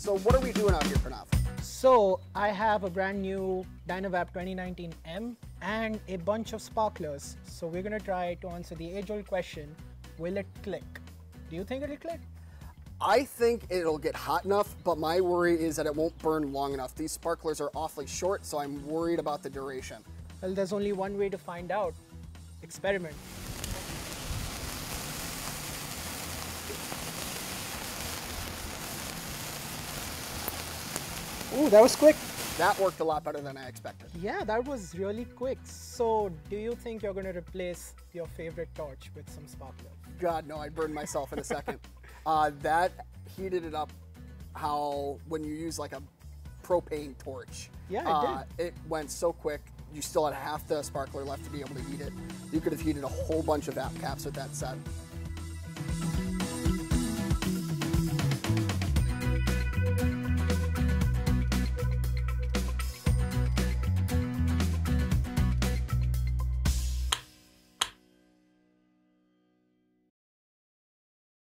So what are we doing out here, Pranav? So I have a brand new DynaVap 2019M and a bunch of sparklers. So we're gonna try to answer the age-old question, will it click? Do you think it'll click? I think it'll get hot enough, but my worry is that it won't burn long enough. These sparklers are awfully short, so I'm worried about the duration. Well, there's only one way to find out. Experiment. Ooh, that was quick. That worked a lot better than I expected. Yeah, that was really quick. So, do you think you're going to replace your favorite torch with some sparkler? God, no, I'd burn myself in a second. uh, that heated it up how when you use like a propane torch. Yeah, it uh, It went so quick. You still had half the sparkler left to be able to heat it. You could have heated a whole bunch of VapCaps with that set.